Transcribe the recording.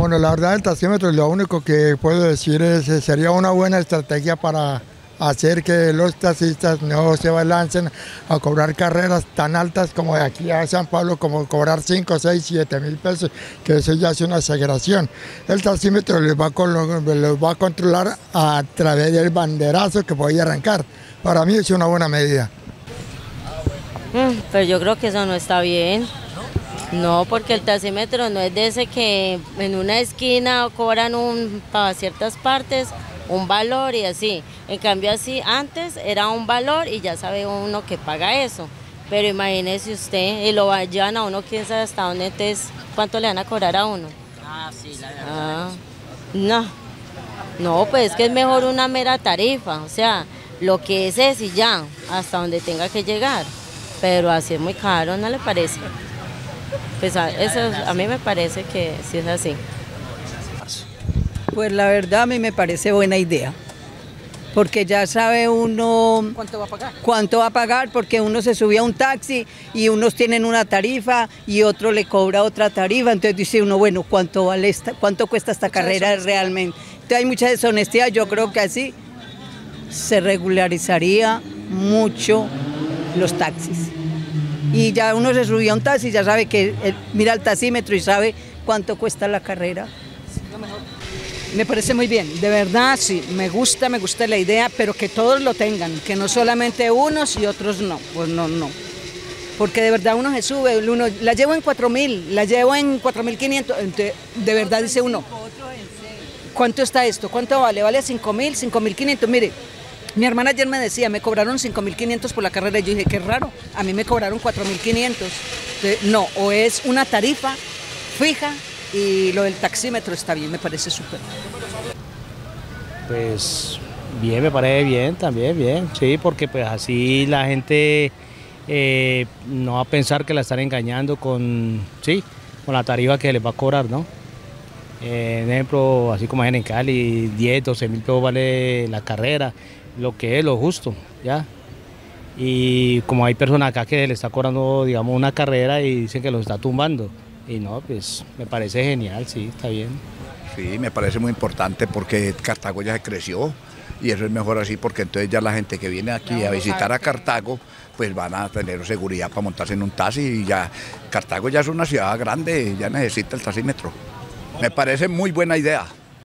Bueno, la verdad el taxímetro lo único que puedo decir es que sería una buena estrategia para hacer que los taxistas no se balancen a cobrar carreras tan altas como de aquí a San Pablo, como cobrar 5, 6, 7 mil pesos, que eso ya es una exageración. El taxímetro les va, a, controlar a través del banderazo que voy a arrancar. Para mí es una buena medida. Mm, pero yo creo que eso no está bien. No, porque el taxímetro no es de ese que en una esquina cobran un, para ciertas partes un valor y así. En cambio así, antes era un valor y ya sabe uno que paga eso. Pero imagínese usted, y lo llevan a uno, quién sabe hasta dónde es, cuánto le van a cobrar a uno. Ah, sí, la verdad. Ah, no, no, pues es que es mejor una mera tarifa, o sea, lo que es es y ya, hasta donde tenga que llegar. Pero así es muy caro, ¿no le parece? Pues a, eso a mí me parece que sí es así. Pues la verdad a mí me parece buena idea. Porque ya sabe uno ¿Cuánto va a pagar? cuánto va a pagar, porque uno se subía a un taxi y unos tienen una tarifa y otro le cobra otra tarifa. Entonces dice uno, bueno, ¿cuánto, vale esta, cuánto cuesta esta carrera realmente? Entonces hay mucha deshonestidad. Yo creo que así se regularizaría mucho los taxis. Y ya uno se subía a un taxi y ya sabe que eh, mira el taxímetro y sabe cuánto cuesta la carrera. Me parece muy bien, de verdad sí, me gusta, me gusta la idea, pero que todos lo tengan, que no solamente unos y otros no, pues no, no. Porque de verdad uno se sube, uno la llevo en 4000, la llevo en 4500, entonces, de verdad dice uno, ¿cuánto está esto? ¿Cuánto vale? Vale 5000, 5500, mire. Mi hermana ayer me decía, me cobraron 5.500 por la carrera y yo dije, qué raro, a mí me cobraron 4.500. No, o es una tarifa fija y lo del taxímetro está bien, me parece súper. Pues bien, me parece bien, también bien, sí, porque pues así la gente eh, no va a pensar que la están engañando con, sí, con la tarifa que les va a cobrar, ¿no? Eh, ejemplo, así como en Cali, 10, 12 mil pesos vale la carrera, lo que es lo justo, ¿ya? Y como hay personas acá que le está cobrando, digamos, una carrera y dicen que los está tumbando, y no, pues me parece genial, sí, está bien. Sí, me parece muy importante porque Cartago ya se creció y eso es mejor así porque entonces ya la gente que viene aquí a visitar a Cartago pues van a tener seguridad para montarse en un taxi y ya Cartago ya es una ciudad grande, ya necesita el taxímetro. Me parece muy buena idea.